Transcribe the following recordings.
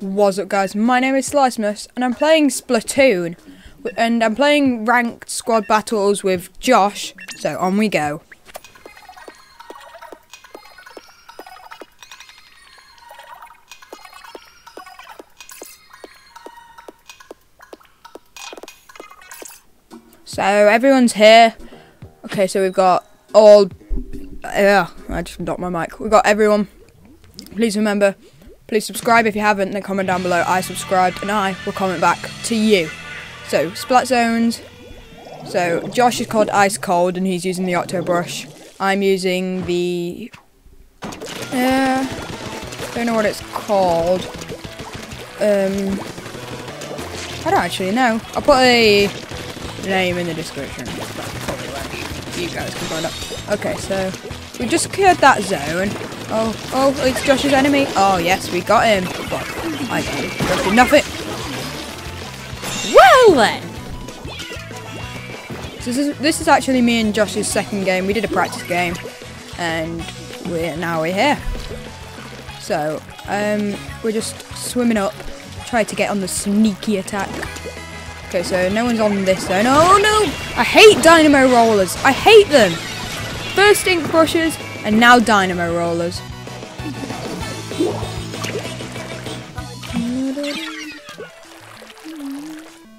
What's up guys, my name is SLISmiths and I'm playing Splatoon and I'm playing ranked squad battles with Josh, so on we go. So everyone's here. Okay, so we've got all. Yeah, I just knocked my mic. We've got everyone. Please remember, please subscribe if you haven't, then comment down below. I subscribed, and I will comment back to you. So splat zones. So Josh is called Ice Cold, and he's using the Octo Brush. I'm using the. Uh, don't know what it's called. Um, I don't actually know. I'll put a name in the description. You guys can find out. Okay, so we just cleared that zone. Oh, oh, it's Josh's enemy. Oh, yes, we got him. Well, I got him. Josh did nothing. Well then. So this is, this is actually me and Josh's second game. We did a practice game, and we're now we're here. So um, we're just swimming up, try to get on the sneaky attack. Okay, so no one's on this zone. Oh no! I hate dynamo rollers. I hate them. First ink brushes and now dynamo rollers.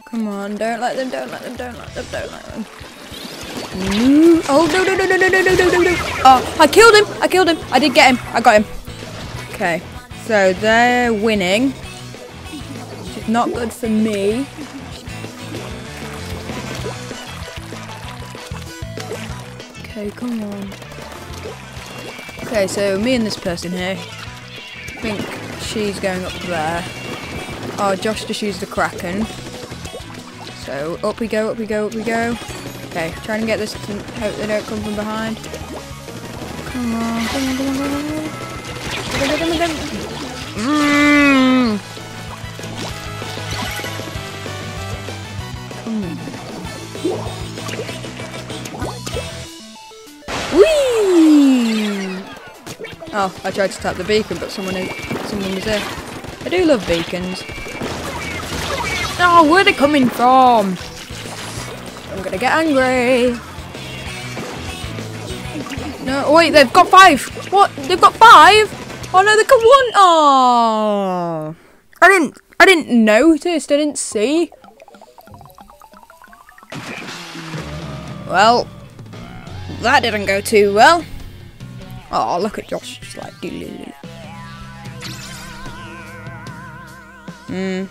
Come on, don't let them, don't let them, don't let them, don't let them. Oh no no no no no no no no no! Oh, I killed him! I killed him! I did get him! I got him. Okay, so they're winning. Which is not good for me. Okay, come on. Okay, so me and this person here. I think she's going up there. Oh, Josh just used the Kraken. So up we go, up we go, up we go. Okay, trying to get this to hope they don't come from behind. Come on, come on, come on, come on, come on. Come on, come on. Mm. Oh, I tried to tap the beacon, but someone someone was there. I do love beacons. Oh, where are they coming from? I'm gonna get angry. No, oh, wait, they've got five. What? They've got five? Oh no, they got one. Oh, I didn't. I didn't notice. I didn't see. Well, that didn't go too well. Oh, look at Josh. Just like, Hmm.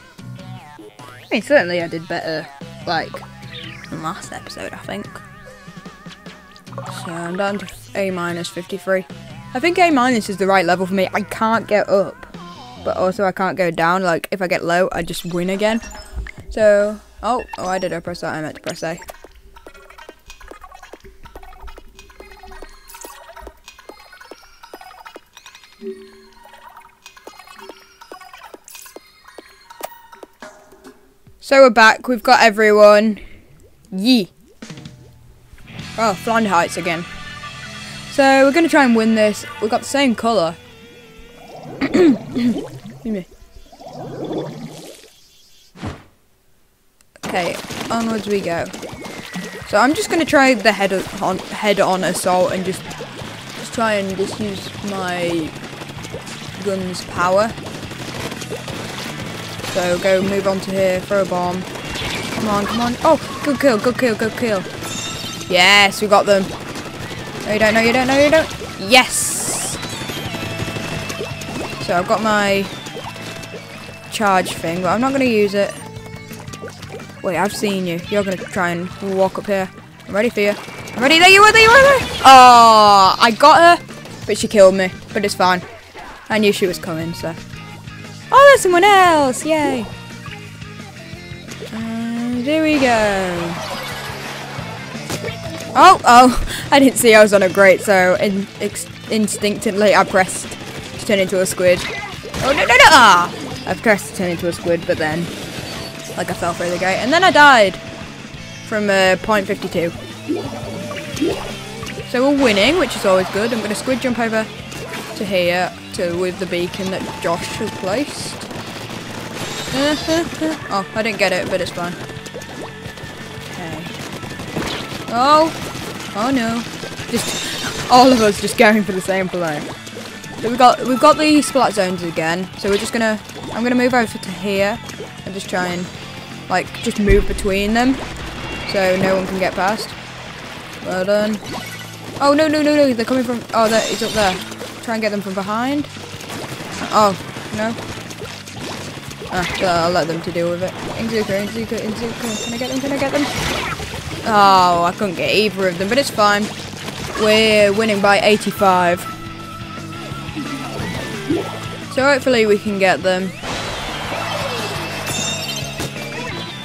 I mean, certainly I did better, like, than last episode, I think. So I'm down to A minus 53. I think A minus is the right level for me. I can't get up, but also I can't go down. Like, if I get low, I just win again. So, oh, oh, I did I press that? I meant to press A. So we're back. We've got everyone. Yee. Oh, Flounder Heights again. So we're going to try and win this. We've got the same colour. Okay, onwards we go. So I'm just going to try the head on head on assault and just just try and just use my gun's power. So go move on to here, throw a bomb. Come on, come on. Oh, good kill, good kill, good kill. Yes, we got them. No, you don't, no, you don't, no, you don't. Yes! So I've got my charge thing, but I'm not going to use it. Wait, I've seen you. You're going to try and walk up here. I'm ready for you. I'm ready. There you are, there you are, there. Oh, I got her, but she killed me. But it's fine. I knew she was coming, so. Oh, there's someone else! Yay! And here we go. Oh, oh! I didn't see I was on a grate, so in, instinctively I pressed to turn into a squid. Oh, no, no, no! Ah! I pressed to turn into a squid, but then, like, I fell through the gate. And then I died from uh, point 52. So we're winning, which is always good. I'm going to squid jump over to here to with the beacon that Josh has placed. oh, I didn't get it, but it's fine. Okay. Oh! Oh no. Just all of us just going for the same plane. So we got we've got the splat zones again. So we're just gonna I'm gonna move over to here and just try and like just move between them so no one can get past. Well done. Oh no no no no! They're coming from. Oh, there he's up there. Try and get them from behind. Oh no. Ah, I'll let them to deal with it. Inkzooka, Inkzooka, Inkzooka. Can I get them? Can I get them? Oh, I couldn't get either of them, but it's fine. We're winning by 85. So hopefully we can get them.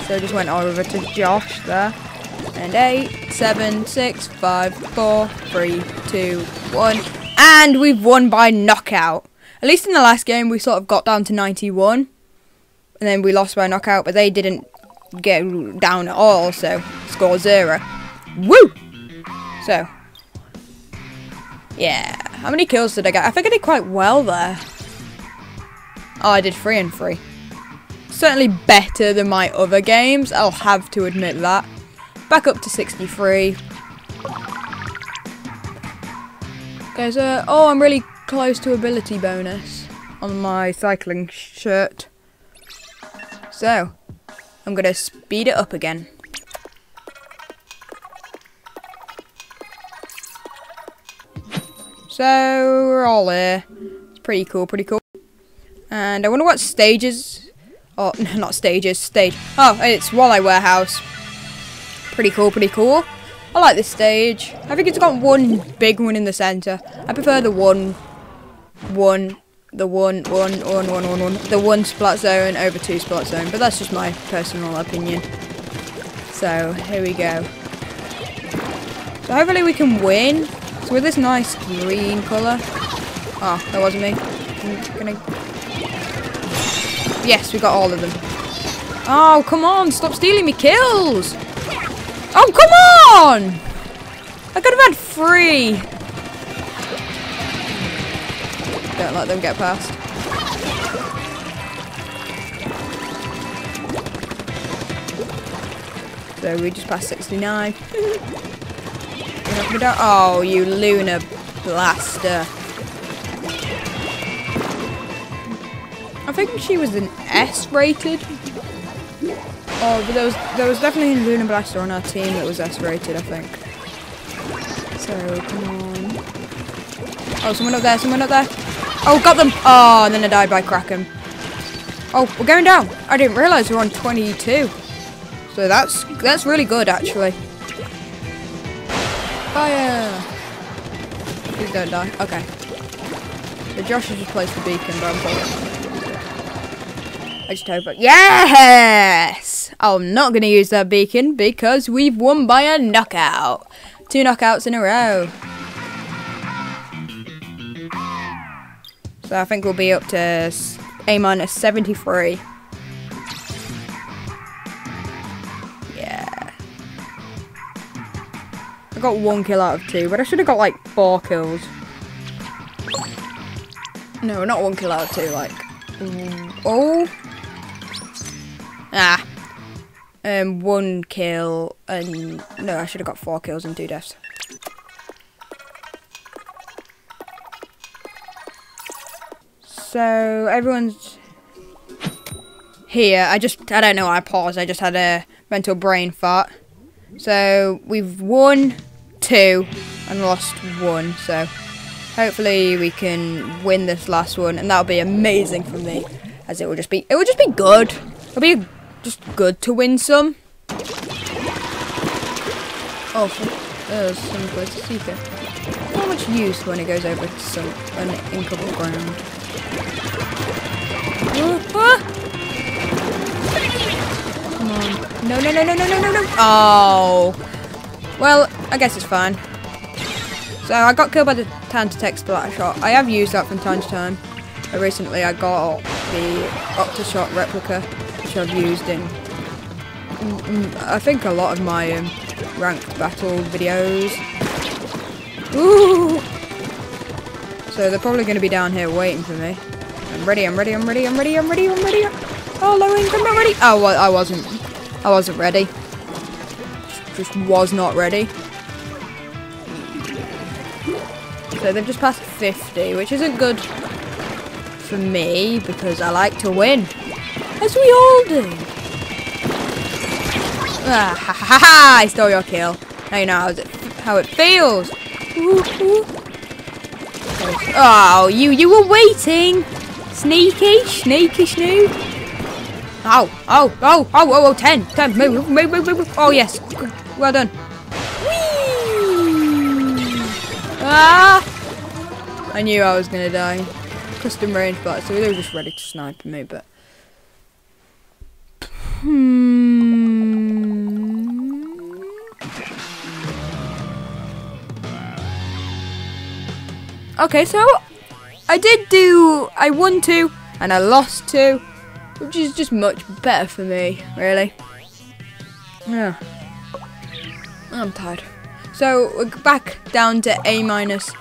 So I just went over to Josh there. And eight, seven, six, five, four, three, two, one. And we've won by knockout. At least in the last game we sort of got down to 91 and then we lost by knockout, but they didn't get down at all, so score zero. Woo! So, yeah. How many kills did I get? I think I did quite well there. Oh, I did three and three. Certainly better than my other games, I'll have to admit that. Back up to 63. So, oh, I'm really close to ability bonus on my cycling shirt. So, I'm going to speed it up again. So, we're all there. It's pretty cool, pretty cool. And I wonder what stages... Oh, not stages, stage. Oh, it's Walleye Warehouse. Pretty cool, pretty cool. I like this stage. I think it's got one big one in the centre. I prefer the one, one the one, one, one, one, one, one, the one splat zone over two splat zone, but that's just my personal opinion. So here we go. So hopefully we can win. So with this nice green colour. Oh, that wasn't me. I'm gonna. Yes, we got all of them. Oh, come on! Stop stealing me kills! Oh, come on! I could have had three. Don't let them get past. So we just passed 69. oh, you Luna Blaster. I think she was an S rated. Oh, but there was there was definitely a Luna Blaster on our team that was S rated, I think. So come on. Oh, someone up there, someone up there. Oh, got them. Oh, and then I died by Kraken. Oh, we're going down. I didn't realise we are on 22. So that's that's really good, actually. Fire! Please don't die. Okay. So Josh has just placed the beacon, but I'm. I just hope. Yes! I'm not going to use that beacon because we've won by a knockout. Two knockouts in a row. So I think we'll be up to A minus 73. Yeah. I got one kill out of two, but I should have got like four kills. No, not one kill out of two, like. Oh. Ah. Um, one kill and no, I should have got four kills and two deaths. So everyone's here. I just, I don't know why I paused. I just had a mental brain fart. So we've won two and lost one. So hopefully we can win this last one, and that'll be amazing for me, as it will just be, it will just be good. It'll be just good to win some. Oh, there's uh, some place to seek it. Not much use when it goes over to some an inkable ground. Come on. No, no, no, no, no, no, no, no. Oh. Well, I guess it's fine. So I got killed by the Tentatek Splattershot. I have used that from time to time. Recently I got the Octoshot replica, I've used in, I think a lot of my um, ranked battle videos. Ooh! So they're probably going to be down here waiting for me. I'm ready, I'm ready, I'm ready, I'm ready, I'm ready, I'm ready. Following, I'm not ready. Oh, well, I wasn't. I wasn't ready. Just was not ready. So they've just passed 50, which isn't good for me because I like to win. As we all do. Ah, ha ha ha! I stole your kill. Now you know how it, how it feels. Ooh, ooh. Oh, you you were waiting. Sneaky, sneaky snoop. Oh, oh, oh, oh, oh, oh, 10, 10, move, move, move, move, Oh, yes, well done. Ah! I knew I was going to die. Custom range but so they were just ready to snipe me, but... Hmm... Okay, so I did do, I won two and I lost two, which is just much better for me, really. Yeah. I'm tired. So we're back down to A minus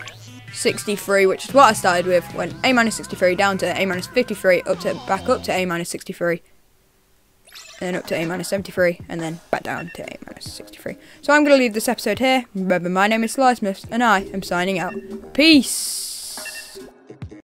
63, which is what I started with. Went A minus 63 down to A minus 53, up to back up to A minus 63, and then up to A minus 73, and then back down to A minus 63. So I'm going to leave this episode here. Remember, my name is Sly and I am signing out. Peace!